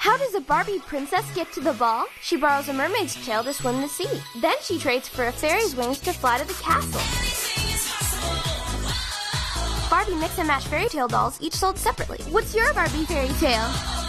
How does a Barbie princess get to the ball? She borrows a mermaid's tail to swim the sea. Then she trades for a fairy's wings to fly to the castle. Barbie mix and match fairy tale dolls, each sold separately. What's your Barbie fairy tale?